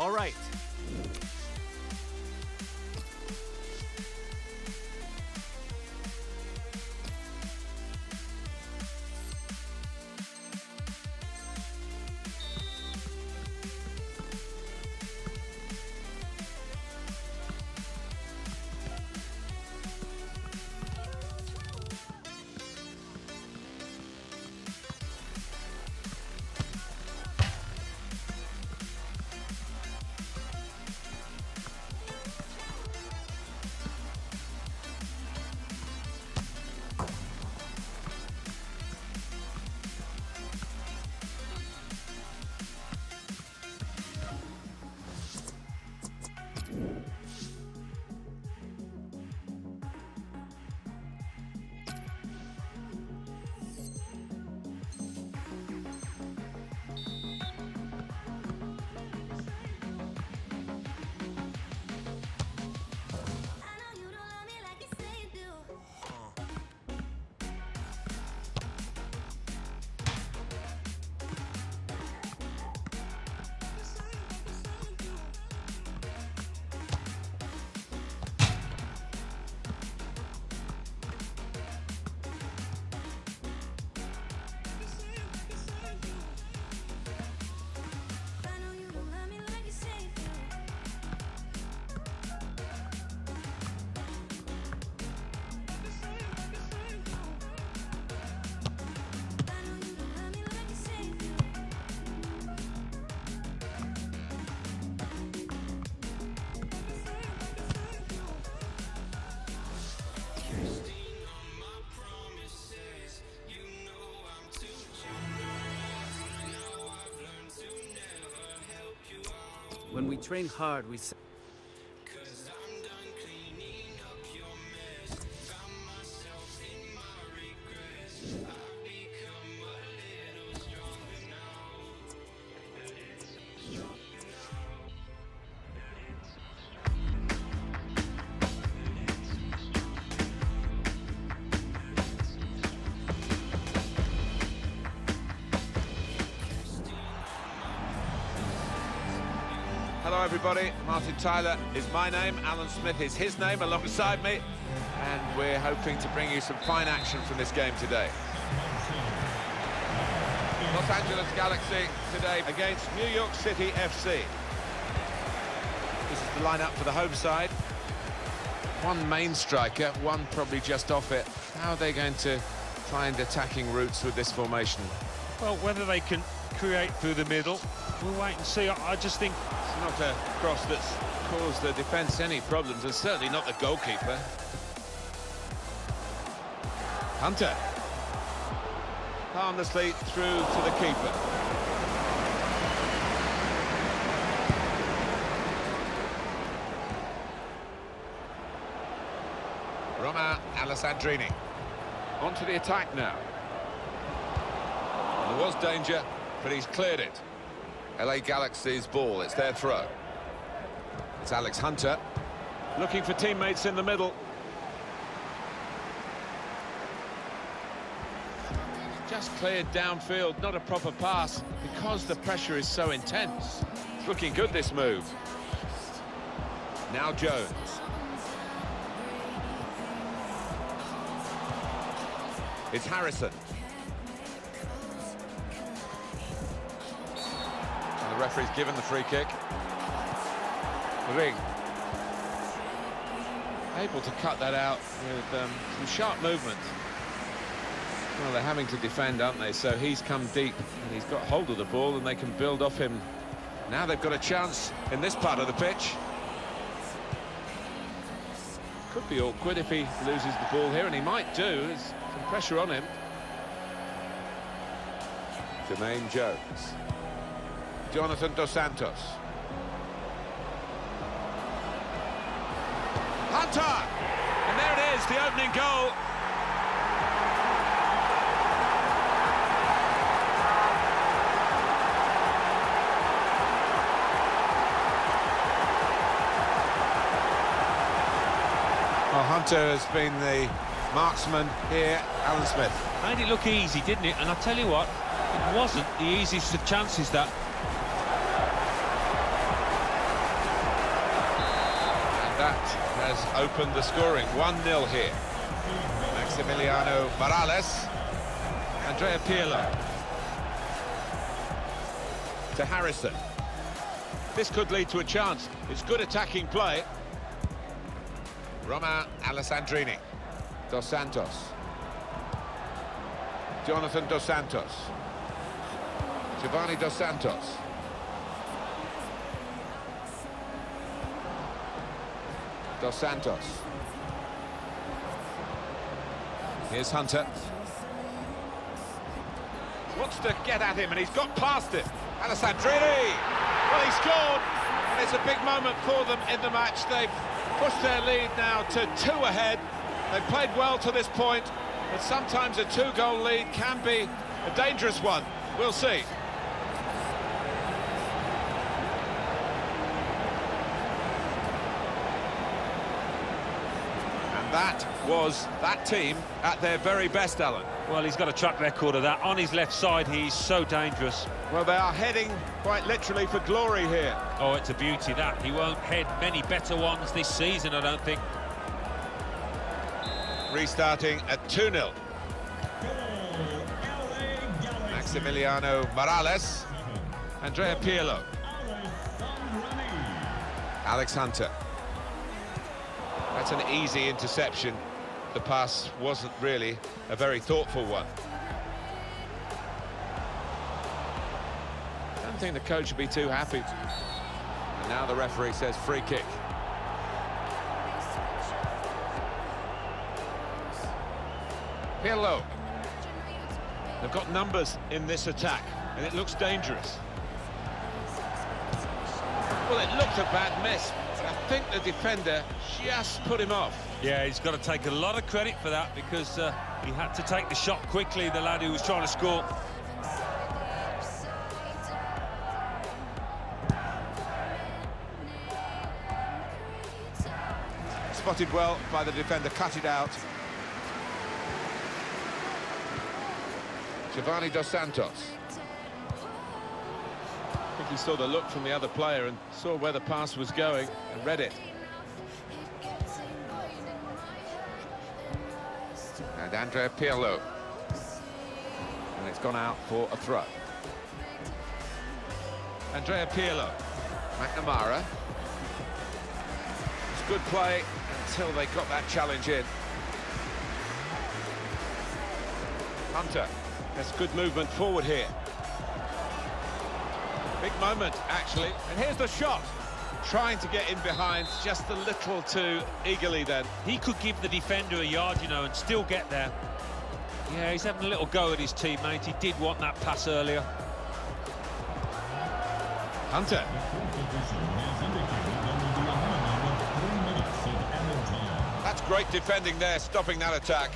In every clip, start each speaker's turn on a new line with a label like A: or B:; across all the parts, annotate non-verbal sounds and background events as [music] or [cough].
A: All right. When we train hard, we.
B: Everybody. Martin Tyler is my name. Alan Smith is his name alongside me. And we're hoping to bring you some fine action from this game today. Los Angeles Galaxy today against New York City FC. This is the lineup for the home side. One main striker, one probably just off it. How are they going to find attacking routes with this formation?
C: Well, whether they can create through the middle, we'll wait and see. I just think
B: not a cross that's caused the defence any problems, and certainly not the goalkeeper. Hunter. Harmlessly through to the keeper. Romain Alessandrini. On to the attack now. There was danger, but he's cleared it. LA Galaxy's ball, it's their throw. It's Alex Hunter. Looking for teammates in the middle. Just cleared downfield, not a proper pass, because the pressure is so intense. It's looking good, this move. Now Jones. It's Harrison. Referee's given the free kick. Ring. Able to cut that out with um, some sharp movement. Well, they're having to defend, aren't they? So he's come deep and he's got hold of the ball and they can build off him. Now they've got a chance in this part of the pitch. Could be awkward if he loses the ball here, and he might do. There's some pressure on him. Jermaine Jones. Jonathan Dos Santos. Hunter! And there it is, the opening goal. Well, Hunter has been the marksman here, Alan Smith.
C: made it look easy, didn't it? And I'll tell you what, it wasn't the easiest of chances that.
B: Has opened the scoring. 1-0 here. Maximiliano Morales. Andrea Pirlo. To Harrison. This could lead to a chance. It's good attacking play. Romain Alessandrini. Dos Santos. Jonathan Dos Santos. Giovanni Dos Santos. Dos Santos. Here's Hunter. Wants to get at him, and he's got past it. Alessandrini! Well, he scored, and it's a big moment for them in the match. They've pushed their lead now to two ahead. They've played well to this point, but sometimes a two-goal lead can be a dangerous one. We'll see. That was that team at their very best, Alan.
C: Well, he's got a track record of that. On his left side, he's so dangerous.
B: Well, they are heading quite literally for glory here.
C: Oh, it's a beauty, that. He won't head many better ones this season, I don't think.
B: Restarting at 2-0. Maximiliano Morales. Andrea Pirlo. Alex Hunter. That's an easy interception. The pass wasn't really a very thoughtful one. I don't think the coach would be too happy. And now the referee says free kick. Pirlo. They've got numbers in this attack, and it looks dangerous. Well, it looked a bad miss, think the defender just put him off.
C: Yeah, he's got to take a lot of credit for that because uh, he had to take the shot quickly, the lad who was trying to score.
B: Spotted well by the defender, cut it out. Giovanni Dos Santos. I think he saw the look from the other player and saw where the pass was going and read it. And Andrea Pirlo. And it's gone out for a throw. Andrea Pirlo. McNamara. It's good play until they got that challenge in. Hunter. That's good movement forward here. Moment, actually. And here's the shot. Trying to get in behind just a little too eagerly then.
C: He could give the defender a yard, you know, and still get there. Yeah, he's having a little go at his teammate. He did want that pass earlier.
B: Hunter. That's great defending there, stopping that attack.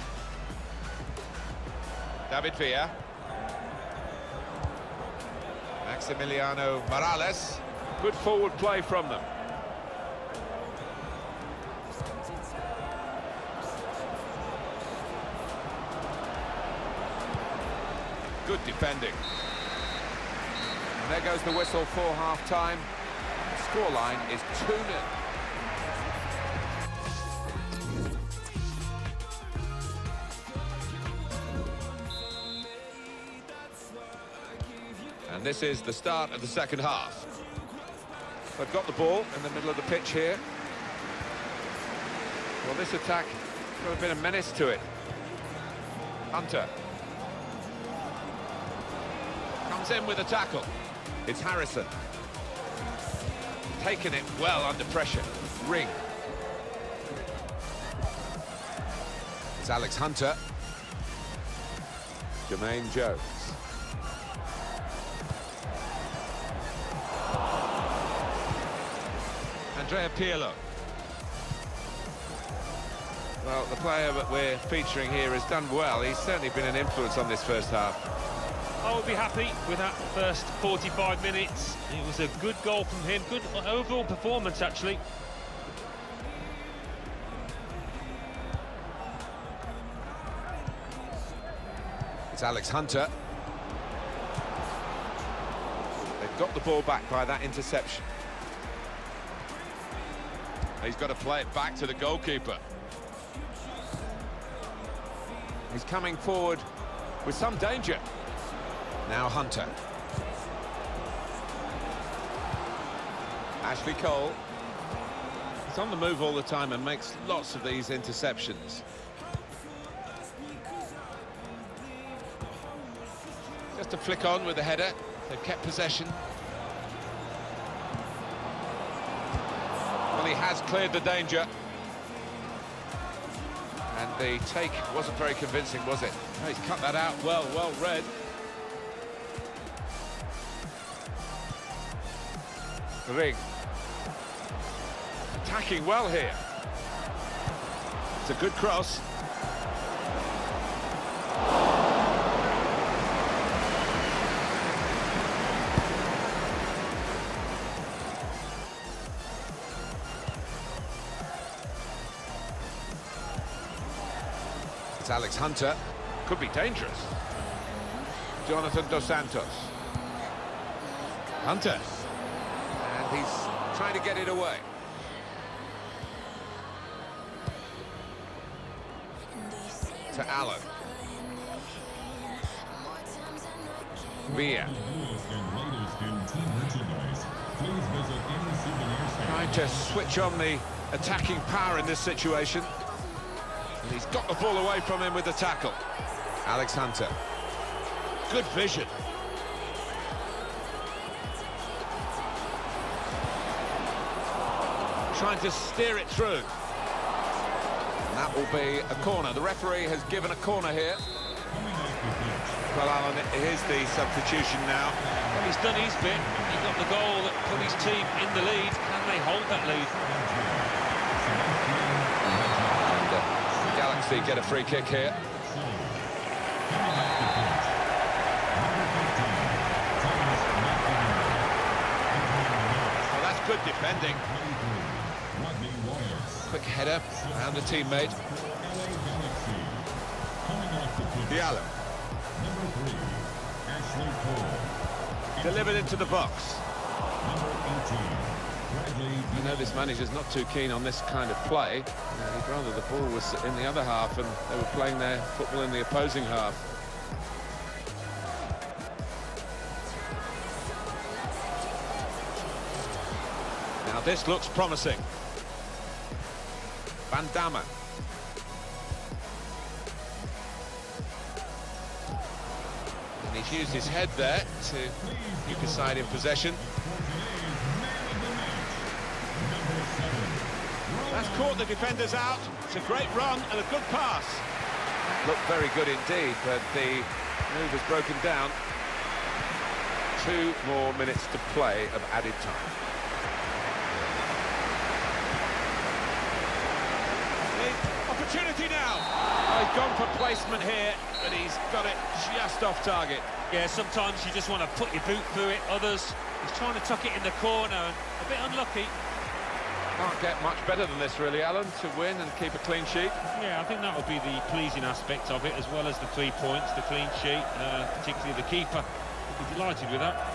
B: David Villa. Maximiliano Morales. Good forward play from them. Good defending. And there goes the whistle for half-time. Scoreline is 2-0. This is the start of the second half. They've got the ball in the middle of the pitch here. Well, this attack could have been a menace to it. Hunter. Comes in with a tackle. It's Harrison. Taking it well under pressure. Ring. It's Alex Hunter. Jermaine Jones. Andrea Pirlo. Well, the player that we're featuring here has done well. He's certainly been an influence on this first half.
C: I would be happy with that first 45 minutes. It was a good goal from him, good overall performance, actually.
B: It's Alex Hunter. They've got the ball back by that interception. He's got to play it back to the goalkeeper. He's coming forward with some danger. Now Hunter. Ashley Cole. He's on the move all the time and makes lots of these interceptions. Just a flick on with the header. They've kept possession. Has cleared the danger. And the take wasn't very convincing, was it? Oh, he's cut that out well, well read. Ring. Attacking well here. It's a good cross. Hunter. Could be dangerous. Jonathan Dos Santos. Hunter. And he's trying to get it away. To Allen. Villa. Trying to switch on the attacking power in this situation. And he's got the ball away from him with the tackle. Alex Hunter. Good vision. Trying to steer it through. And that will be a corner. The referee has given a corner here. Well, Alan, here's the substitution now.
C: Well, he's done his bit. He got the goal that put his team in the lead. Can they hold that lead?
B: Uh, Galaxy get a free kick here. Well, that's good defending. Quick header and the teammate. Diallo. Delivered into the box. You know this manager's not too keen on this kind of play. Rather the ball was in the other half and they were playing their football in the opposing half. Now this looks promising. Van Damme. And he's used his head there to keep his side in possession. That's caught the defenders out. It's a great run and a good pass. Looked very good indeed, but the move has broken down. Two more minutes to play of added time. Opportunity now. Oh, he's gone for placement here, but he's got it just off target.
C: Yeah, sometimes you just want to put your boot through it. Others, he's trying to tuck it in the corner and a bit unlucky.
B: Can't get much better than this, really, Alan, to win and keep a clean sheet.
C: Yeah, I think that would be the pleasing aspect of it, as well as the three points, the clean sheet, uh, particularly the keeper. Would be delighted with that.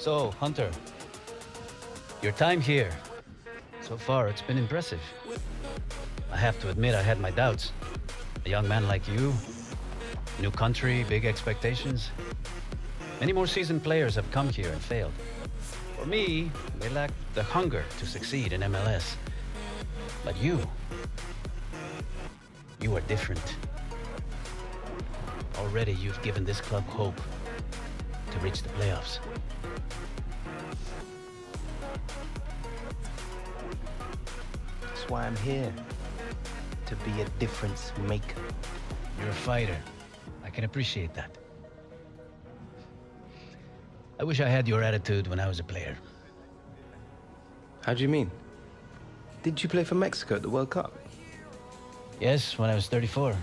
D: So, Hunter, your time here, so far it's been impressive. I have to admit I had my doubts. A young man like you, new country, big expectations. Many more seasoned players have come here and failed. For me, they lack the hunger to succeed in MLS. But you, you are different. Already you've given this club hope to reach the playoffs.
E: why I'm here. To be a difference maker.
D: You're a fighter. I can appreciate that. I wish I had your attitude when I was a player.
E: How do you mean? Did you play for Mexico at the World Cup?
D: Yes, when I was 34.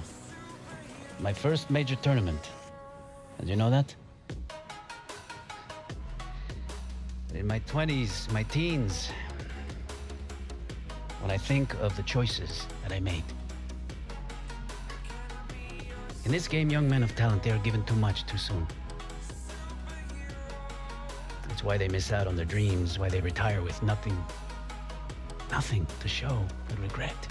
D: My first major tournament. Did you know that? In my 20s, my teens, when I think of the choices that I made. In this game, young men of talent, they are given too much too soon. That's why they miss out on their dreams, why they retire with nothing, nothing to show but regret.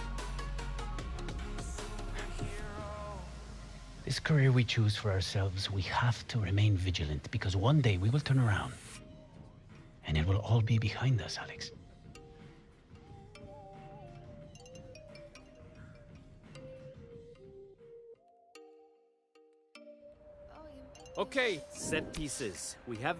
D: This career we choose for ourselves, we have to remain vigilant because one day we will turn around and it will all be behind us, Alex.
A: Okay, set pieces. We have...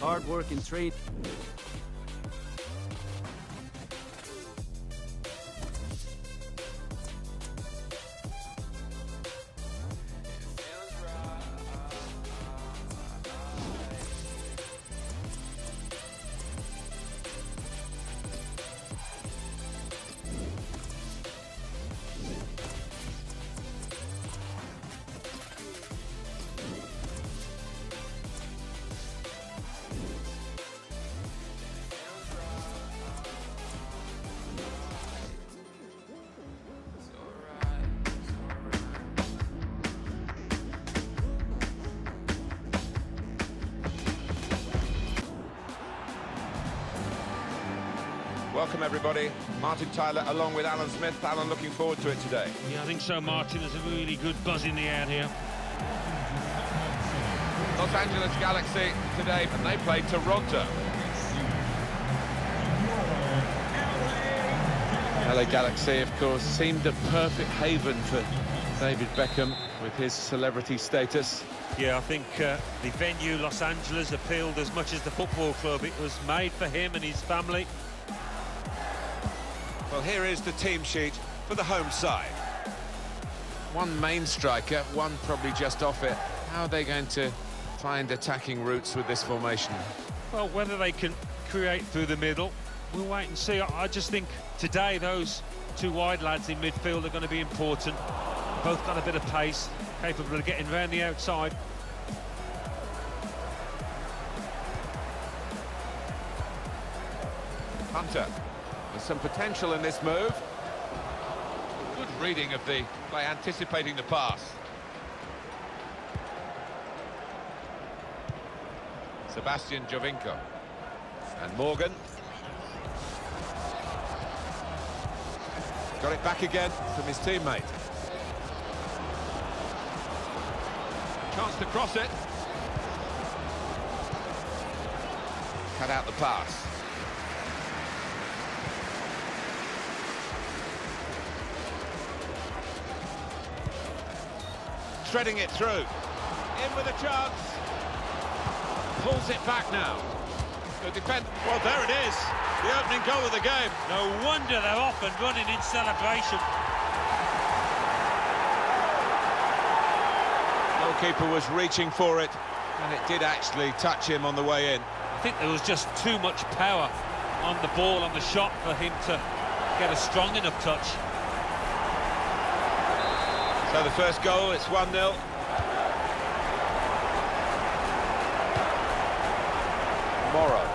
A: Hard work and
B: trade. Everybody. Martin Tyler along with Alan Smith. Alan, looking forward to it today.
C: Yeah, I think so, Martin. There's a really good buzz in the air here.
B: Los Angeles Galaxy today, and they play Toronto. LA Galaxy, of course, seemed a perfect haven for David Beckham with his celebrity status.
C: Yeah, I think uh, the venue, Los Angeles, appealed as much as the football club. It was made for him and his family.
B: Well, here is the team sheet for the home side. One main striker, one probably just off it. How are they going to find attacking routes with this formation?
C: Well, whether they can create through the middle, we'll wait and see. I, I just think today those two wide lads in midfield are going to be important. Both got a bit of pace, capable of getting round the outside.
B: Hunter. There's some potential in this move. Good reading of the play, anticipating the pass. Sebastian Giovinco. And Morgan. Got it back again from his teammate. Chance to cross it. Cut out the pass. Threading it through. In with a chance. Pulls it back now. The defend. Well, there it is. The opening goal of the game.
C: No wonder they're off and running in celebration.
B: Goalkeeper was reaching for it, and it did actually touch him on the way in.
C: I think there was just too much power on the ball, on the shot, for him to get a strong enough touch.
B: So the first goal, it's 1-0. Morrow.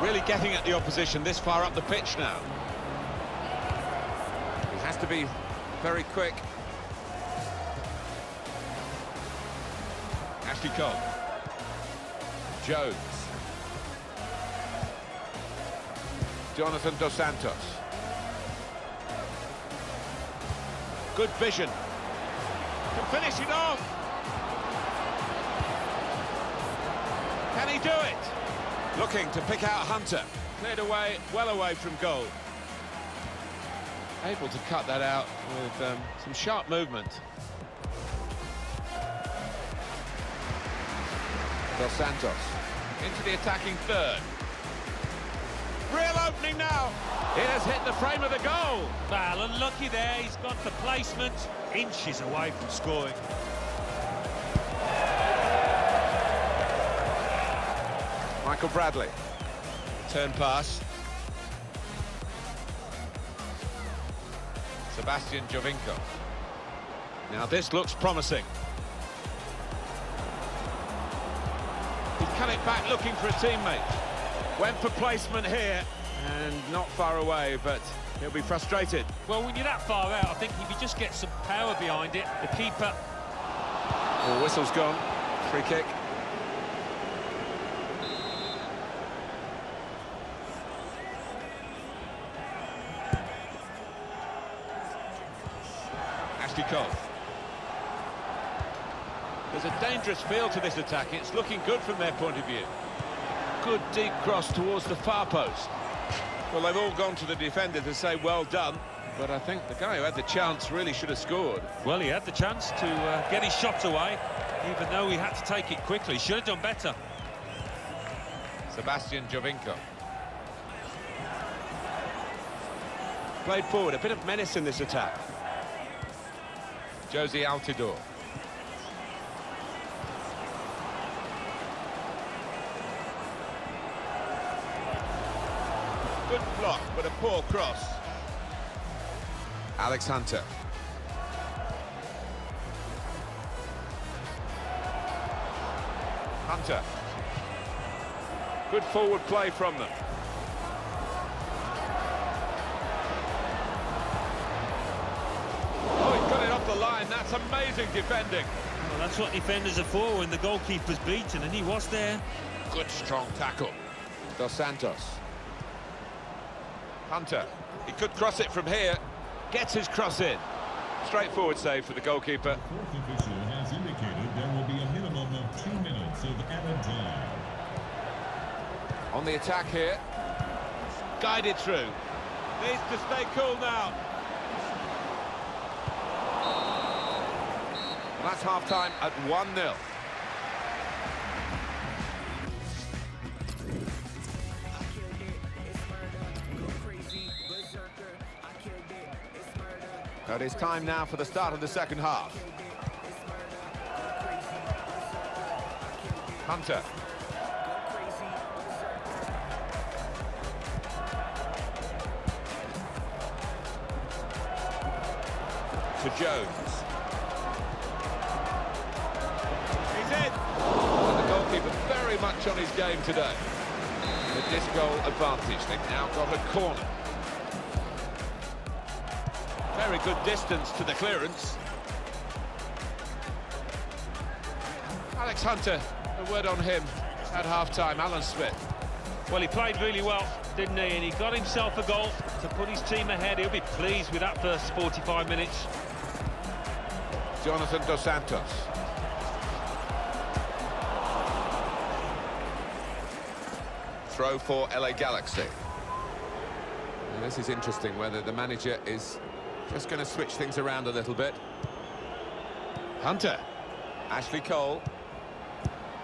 B: Really getting at the opposition this far up the pitch now. He has to be very quick. Ashley Cole. Jones. Jonathan Dos Santos. Good vision. Can finish it off. Can he do it? Looking to pick out Hunter. Cleared away, well away from goal. Able to cut that out with um, some sharp movement. Dos Santos into the attacking third. Real opening now. It has hit the frame of the goal.
C: Well, unlucky there. He's got the placement inches away from scoring.
B: Michael Bradley. Turn pass. Sebastian Giovinco. Now this looks promising. He's cut it back looking for a teammate. Went for placement here and not far away, but he'll be frustrated.
C: Well, when you're that far out, I think if you just get some power behind it, the keeper...
B: Oh, whistle's gone. Free kick. Ashley Cole. There's a dangerous feel to this attack. It's looking good from their point of view. Good deep cross towards the far post. Well, they've all gone to the defender to say well done, but I think the guy who had the chance really should have scored.
C: Well, he had the chance to uh, get his shot away, even though he had to take it quickly. Should have done better.
B: Sebastian Giovinco. Played forward, a bit of menace in this attack. Jozy Altidore. Block, but a poor cross. Alex Hunter. Hunter. Good forward play from them. Oh, he got it off the line. That's amazing defending.
C: Well, that's what defenders are for when the goalkeeper's beaten, and he was there.
B: Good strong tackle. Dos Santos. Hunter. He could cross it from here. Gets his cross in. Straightforward save for the goalkeeper.
F: Fourth official has indicated there will be a minimum of two minutes of added time.
B: On the attack here. Guided through. Needs to stay cool now. That's half-time at 1-0. It is time now for the start of the second half. Hunter. To Jones. He's in! And the goalkeeper very much on his game today. With this goal advantage, they've now got a corner. Very good distance to the clearance. Alex Hunter, a word on him at half-time, Alan Smith.
C: Well, he played really well, didn't he? And he got himself a goal to put his team ahead. He'll be pleased with that first 45 minutes.
B: Jonathan Dos Santos. Throw for LA Galaxy. And this is interesting, whether the manager is just going to switch things around a little bit. Hunter. Ashley Cole.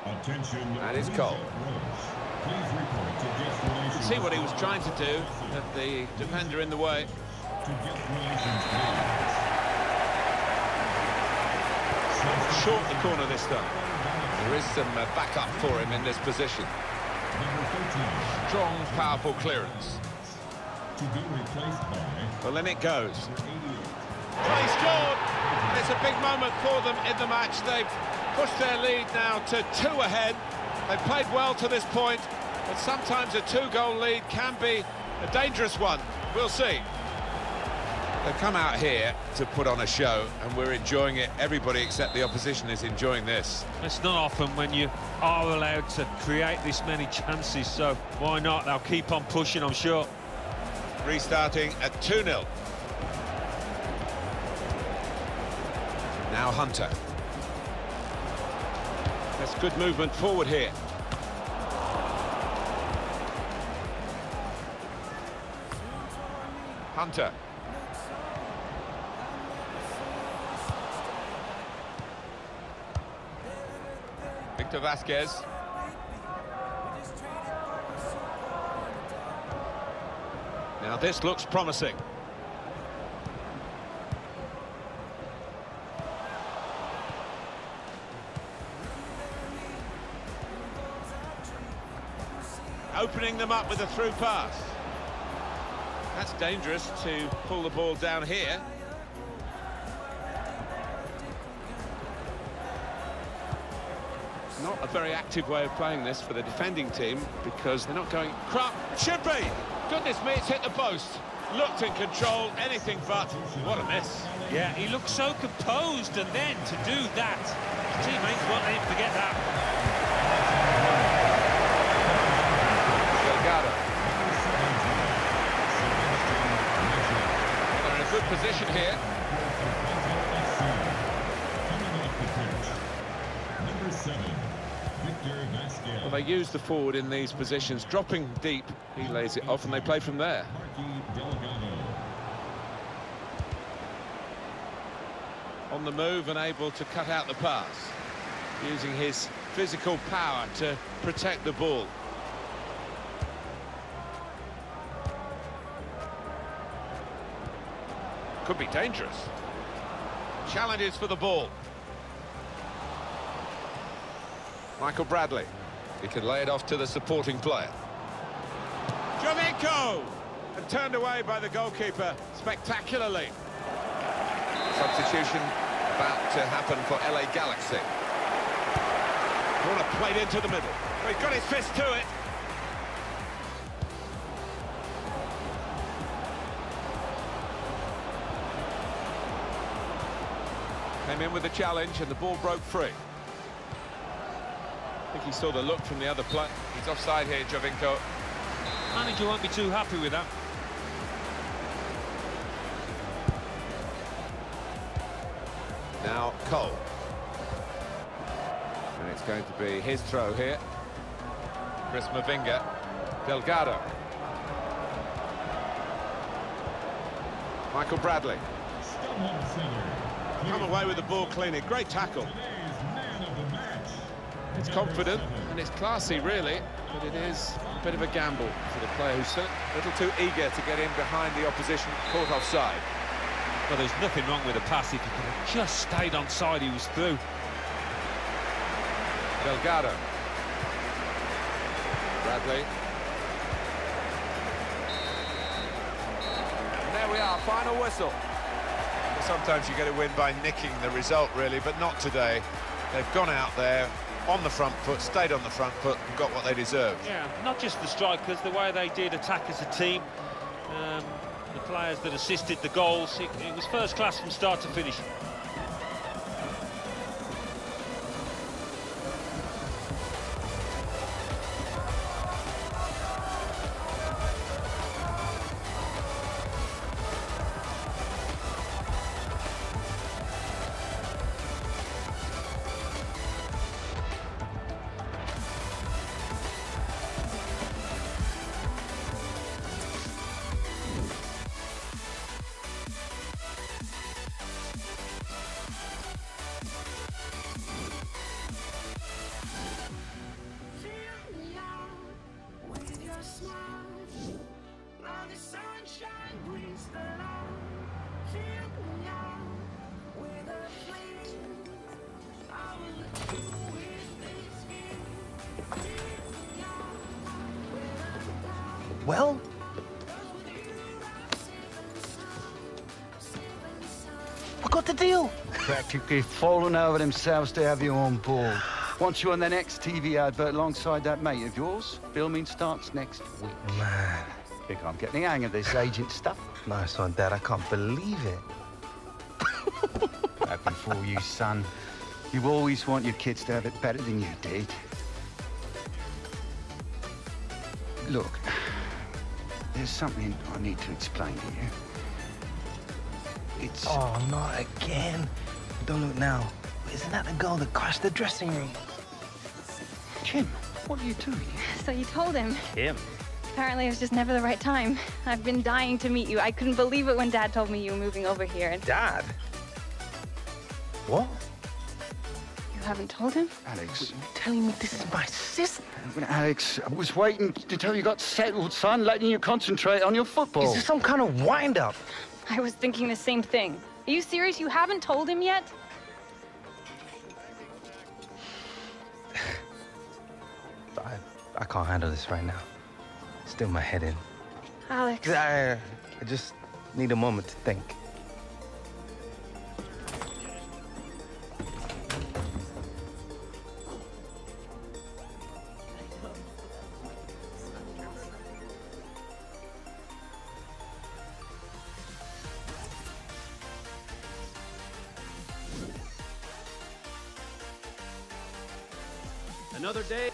F: Attention.
B: That is
F: police
B: Cole.
F: approach. Please report to guest relations.
B: See what he was trying to do, but the defender in the way.
F: To guest relations, please.
B: Short the corner this time. There is some uh, backup for him in this position.
F: Number 13.
B: Strong, powerful clearance.
F: To be replaced by
B: Well, then it goes.
F: 88.
B: Play scored. It's a big moment for them in the match. They've pushed their lead now to two ahead. They've played well to this point, but sometimes a two-goal lead can be a dangerous one. We'll see. They've come out here to put on a show, and we're enjoying it. Everybody except the opposition is enjoying this.
C: It's not often when you are allowed to create this many chances, so why not? They'll keep on pushing, I'm sure.
B: Restarting at 2-0. Now Hunter. That's good movement forward here. Hunter. Victor Vasquez. Now this looks promising. Opening them up with a through pass. That's dangerous to pull the ball down here. Not a very active way of playing this for the defending team because they're not going... Crap! Should be! Goodness me, it's hit the post. Looked in control, anything but. What a miss.
C: Yeah, he looked so composed, and then to do that, his teammates won't let him forget that.
B: Delgado. They're in a good position here. They use the forward in these positions, dropping deep. He lays it off, and they play from there. On the move and able to cut out the pass. Using his physical power to protect the ball. Could be dangerous. Challenges for the ball. Michael Bradley. He can lay it off to the supporting player. Giovinco! And turned away by the goalkeeper spectacularly. Substitution about to happen for LA Galaxy. Corner played into the middle. Well, he's got his fist to it. Came in with the challenge and the ball broke free. I think he saw the look from the other player. He's offside here, Giovinco.
C: Manager won't be too happy with that.
B: Now Cole. And it's going to be his throw here. Chris Mavinga. Delgado. Michael Bradley. Come away with the ball cleanly. Great tackle. It's confident and it's classy, really, but it is a bit of a gamble for the player who's still a little too eager to get in behind the opposition, caught offside.
C: Well, there's nothing wrong with the pass. If he could have just stayed on side, he was through.
B: Delgado. Bradley. And there we are, final whistle. Sometimes you get a win by nicking the result, really, but not today. They've gone out there on the front foot, stayed on the front foot, and got what they deserved.
C: Yeah, not just the strikers, the way they did attack as a team. Um, the players that assisted the goals. It, it was first class from start to finish.
E: Well, what got the deal?
G: Practically falling over themselves to have you on board. Want you on the next TV advert alongside that mate of yours. Filming starts next week.
E: Man,
G: Think I'm getting the hang of this agent stuff.
E: nice one, Dad. I can't believe it.
G: Happy for you, son. You always want your kids to have it better than you did. Look, there's something I need to explain to you. It's...
E: Oh, not again. Don't look now. Isn't that the girl that crashed the dressing room?
G: Kim, what are you doing?
H: So you told him.
E: Kim.
H: Apparently, it was just never the right time. I've been dying to meet you. I couldn't believe it when Dad told me you were moving over here. And
E: Dad? What?
H: you haven't told him?
G: Alex,
E: You're telling me this is my sister?
G: Alex, I was waiting until you got settled, son, letting you concentrate on your football.
E: Is this some kind of wind-up?
H: I was thinking the same thing. Are you serious? You haven't told him yet? [sighs]
E: I, I can't handle this right now. Still my head in.
H: Alex.
E: I, I just need a moment to think.
A: Another day.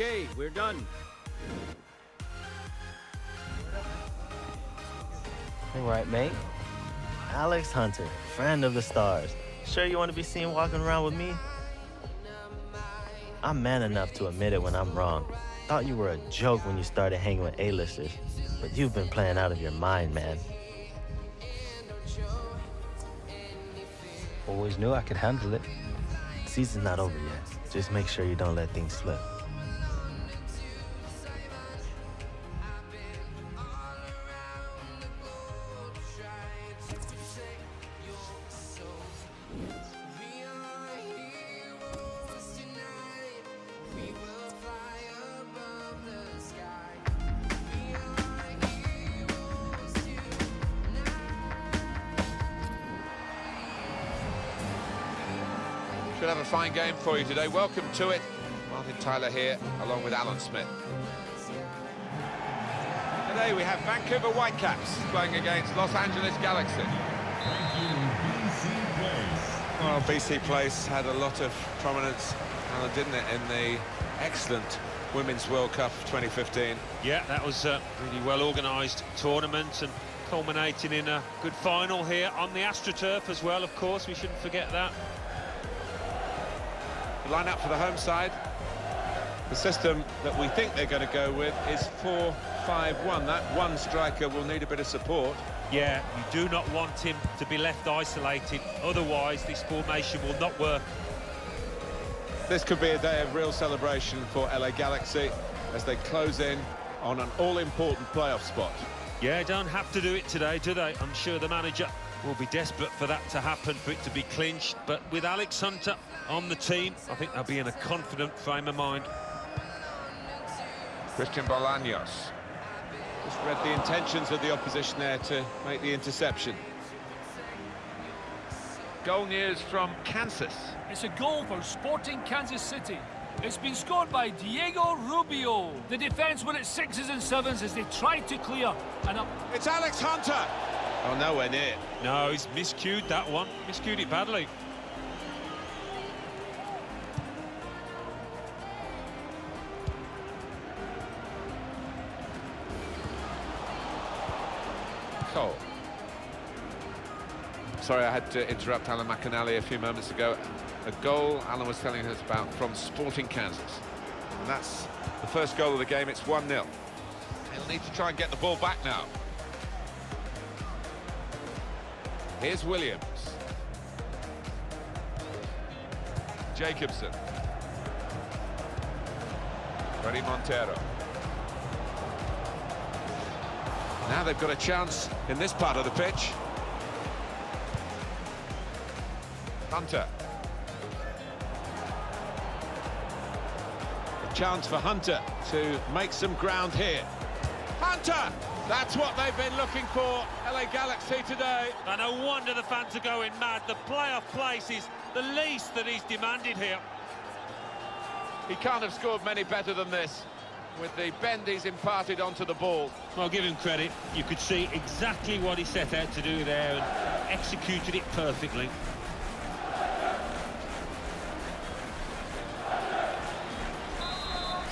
A: Okay, we're done.
E: All right, mate. Alex Hunter, friend of the stars. Sure you want to be seen walking around with me? I'm man enough to admit it when I'm wrong. Thought you were a joke when you started hanging with A-listers, but you've been playing out of your mind, man.
D: Always knew I could handle it.
E: Season's not over yet. Just make sure you don't let things slip.
B: For you today. Welcome to it. Martin Tyler here, along with Alan Smith. Today we have Vancouver Whitecaps playing against Los Angeles Galaxy.
F: Thank you, BC Place.
B: Well, BC Place had a lot of prominence, Alan, didn't it, in the excellent Women's World Cup 2015.
C: Yeah, that was a really well organised tournament and culminating in a good final here on the AstroTurf as well, of course. We shouldn't forget that.
B: The line-up for the home side. The system that we think they're going to go with is 4-5-1. That one striker will need a bit of support.
C: Yeah, you do not want him to be left isolated. Otherwise, this formation will not work.
B: This could be a day of real celebration for LA Galaxy as they close in on an all-important playoff spot.
C: Yeah, don't have to do it today, do they? I'm sure the manager will be desperate for that to happen, for it to be clinched. But with Alex Hunter on the team, I think they'll be in a confident frame of mind.
B: Christian Bolaños. Just read the intentions of the opposition there to make the interception. Goal news from Kansas.
I: It's a goal for Sporting Kansas City. It's been scored by Diego Rubio. The defence were at sixes and sevens as they tried to clear. And up.
B: It's Alex Hunter. Oh, nowhere near.
C: No, he's miscued that one. Miscued it badly.
B: Cole. Sorry, I had to interrupt Alan McInally a few moments ago. A goal Alan was telling us about from Sporting Kansas. And that's the first goal of the game. It's 1-0. He'll need to try and get the ball back now. Here's Williams. Jacobson. Fredy Montero. Now they've got a chance in this part of the pitch. Hunter. A chance for Hunter to make some ground here. Hunter! That's what they've been looking for, LA Galaxy today.
C: And no wonder the fans are going mad. The playoff place is the least that he's demanded here.
B: He can't have scored many better than this with the bend he's imparted onto the ball.
C: Well, give him credit. You could see exactly what he set out to do there and executed it perfectly.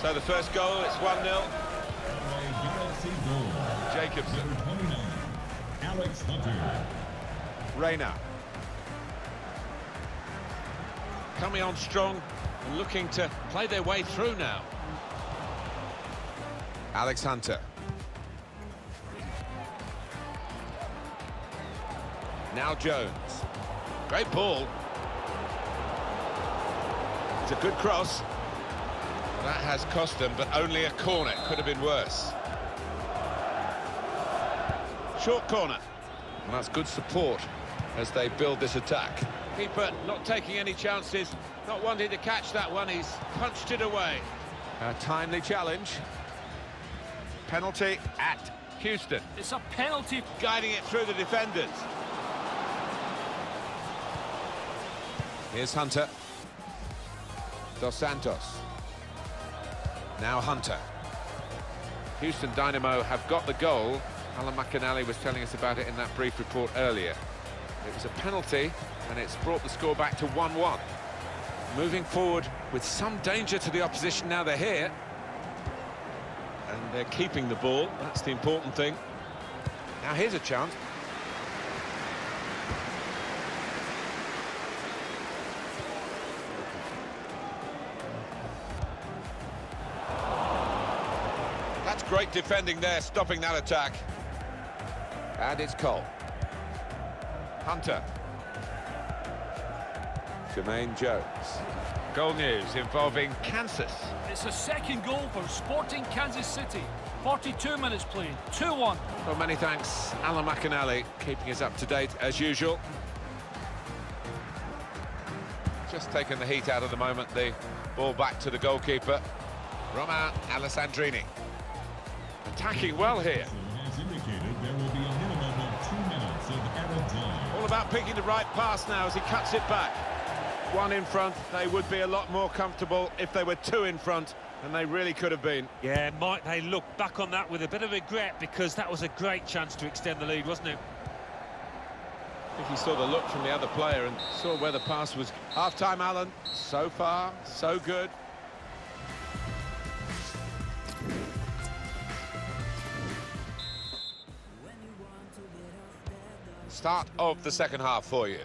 B: So the first goal, it's 1-0.
F: LA Galaxy goal.
B: Jacobson.
F: Number 29, Alex Hunter.
B: Reyna. Coming on strong and looking to play their way through now. Alex Hunter. Now Jones. Great ball. It's a good cross. That has cost them, but only a corner. Could have been worse. Short corner. And that's good support as they build this attack. Keeper not taking any chances, not wanting to catch that one. He's punched it away. A timely challenge. Penalty at Houston.
I: It's a penalty.
B: Guiding it through the defenders. Here's Hunter. Dos Santos. Now Hunter. Houston Dynamo have got the goal. Alan McInally was telling us about it in that brief report earlier. It was a penalty, and it's brought the score back to 1-1. Moving forward with some danger to the opposition now they're here. And they're keeping the ball, that's the important thing. Now here's a chance. That's great defending there, stopping that attack. And it's Cole. Hunter. Jermaine Jones. Goal news involving Kansas.
I: It's a second goal for Sporting Kansas City. 42 minutes played, 2-1.
B: Well, many thanks, Alan McInally, keeping us up to date as usual. Just taking the heat out of the moment, the ball back to the goalkeeper, Romain Alessandrini. Attacking well here. About picking the right pass now as he cuts it back. One in front, they would be a lot more comfortable if they were two in front, and they really could have been.
C: Yeah, might they look back on that with a bit of regret because that was a great chance to extend the lead, wasn't it?
B: I think he saw the look from the other player and saw where the pass was. Half-time, Alan. So far, so good. Start of the second half for you.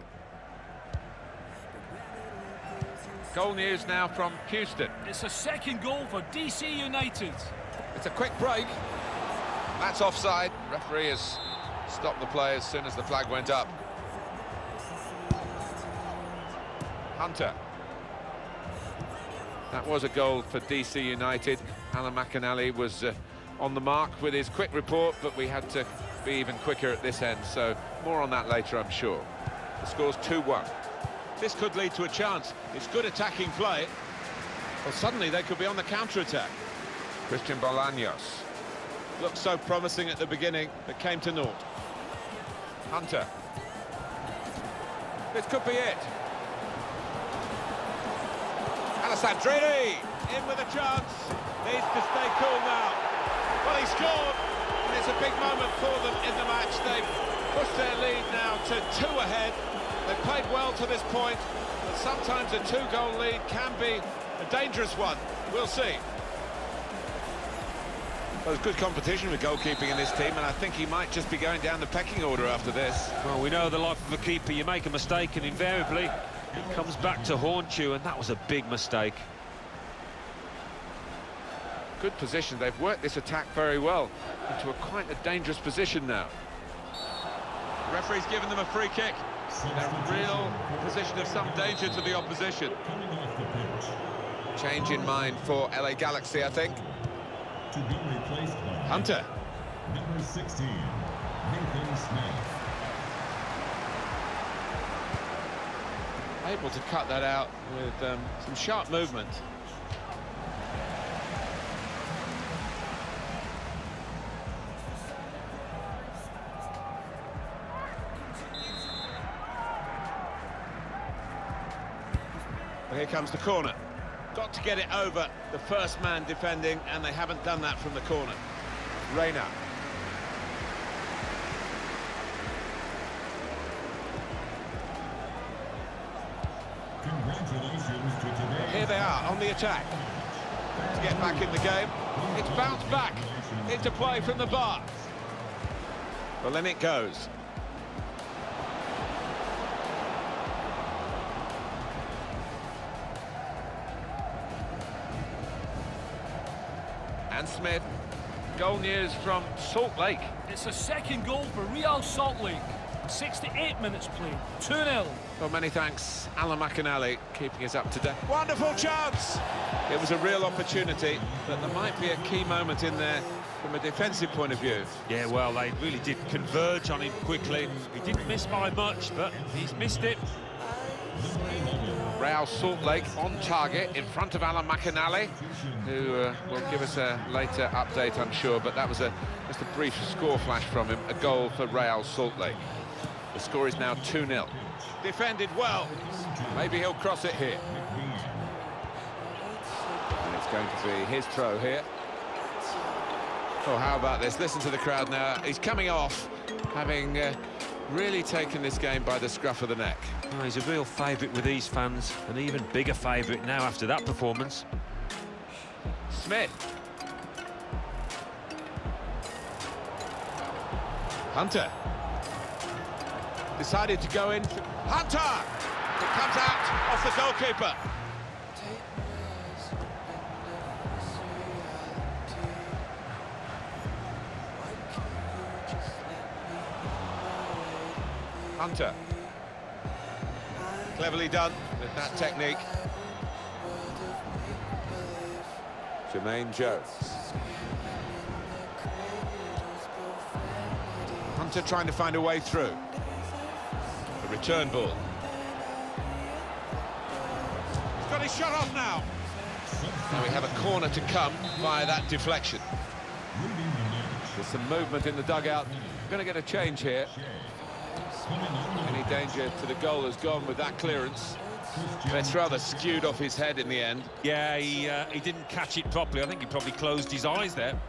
B: Goal news now from Houston.
I: It's a second goal for DC United.
B: It's a quick break. That's offside. Referee has stopped the play as soon as the flag went up. Hunter. That was a goal for DC United. Alan McInally was uh, on the mark with his quick report, but we had to be even quicker at this end, so more on that later, I'm sure. The score's 2-1. This could lead to a chance. It's good attacking play. Well, suddenly they could be on the counter-attack. Christian Bolaños. Looked so promising at the beginning, but came to naught. Hunter. This could be it. Alessandrini in with a chance. Needs to stay cool now. Well, he scored, a big moment for them in the match. They've pushed their lead now to two ahead. They've played well to this point, but sometimes a two-goal lead can be a dangerous one. We'll see. Well, there's good competition with goalkeeping in this team, and I think he might just be going down the pecking order after this.
C: Well, we know the life of a keeper, you make a mistake and invariably it comes back to haunt you, and that was a big mistake.
B: Good position. They've worked this attack very well into a quite a dangerous position now. The referee's given them a free kick. They're a real position of some danger to the opposition.
F: Coming off the pitch
B: Change in mind for LA Galaxy, I think.
F: to be replaced by
B: Hunter.
F: number 16, Nathan Smith.
B: Able to cut that out with um, some sharp movement. Well, here comes the corner. Got to get it over the first man defending, and they haven't done that from the corner. Reyna.
F: Congratulations to today.
B: Here they are on the attack. To get back in the game. It's bounced back into play from the bar. Well, then it goes. Smith. Goal news from Salt Lake.
I: It's a second goal for Real Salt Lake. 68 minutes played, 2-0.
B: Well, many thanks, Alan McInally, keeping us up to date. Wonderful chance! It was a real opportunity, but there might be a key moment in there from a defensive point of view.
C: Yeah, well, they really did converge on him quickly. He didn't miss by much, but he's missed it.
B: Real Salt Lake on target in front of Alan McInally, who uh, will give us a later update, I'm sure, but that was a just a brief score flash from him, a goal for Real Salt Lake. The score is now 2-0. Defended well. Maybe he'll cross it here. And it's going to be his throw here. Oh, how about this? Listen to the crowd now. He's coming off, having uh, really taken this game by the scruff of the neck.
C: Oh, he's a real favourite with these fans, an even bigger favourite now after that performance.
B: Smith. Hunter. Decided to go in. Hunter! It comes out off the goalkeeper. Hunter. Cleverly done with that technique. Jermaine Jones. Hunter trying to find a way through. The return ball. He's got his shot off now. Now we have a corner to come via that deflection. There's some movement in the dugout. Going to get a change here. Any danger to the goal has gone with that clearance. It's rather skewed off his head in the end.
C: Yeah, he, uh, he didn't catch it properly. I think he probably closed his eyes there.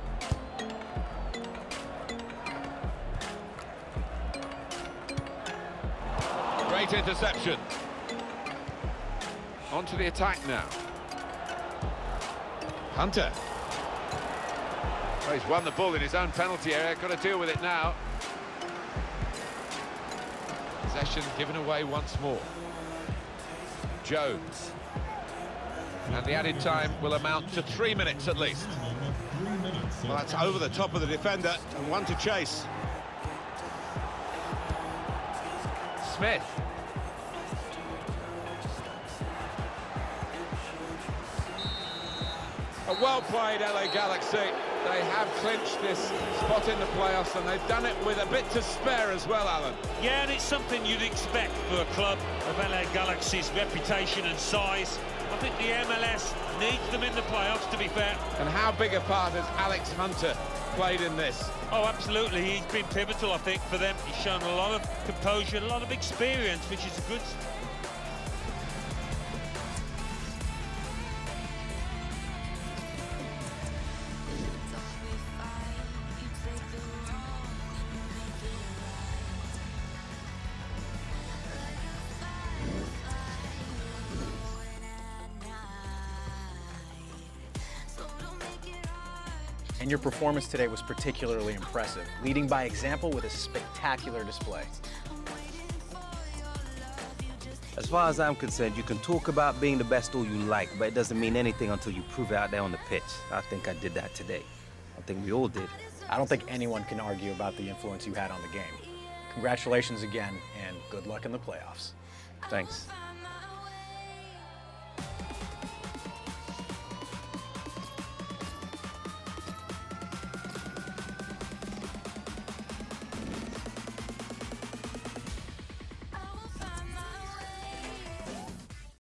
B: Great interception. On to the attack now. Hunter. Oh, he's won the ball in his own penalty area. Got to deal with it now. Possession given away once more. Jones. And the added time will amount to three minutes at least. Well, that's over the top of the defender and one to chase. Smith. A well-played LA Galaxy. They have clinched this spot in the playoffs, and they've done it with a bit to spare as well, Alan.
C: Yeah, and it's something you'd expect for a club of LA Galaxy's reputation and size. I think the MLS needs them in the playoffs, to be fair.
B: And how big a part has Alex Hunter played in this?
C: Oh, absolutely. He's been pivotal, I think, for them. He's shown a lot of composure, a lot of experience, which is a good
J: your performance today was particularly impressive, leading by example with a spectacular display.
K: As far as I'm concerned, you can talk about being the best all you like, but it doesn't mean anything until you prove it out there on the pitch. I think I did that today. I think we all did.
J: I don't think anyone can argue about the influence you had on the game. Congratulations again, and good luck in the playoffs.
K: Thanks.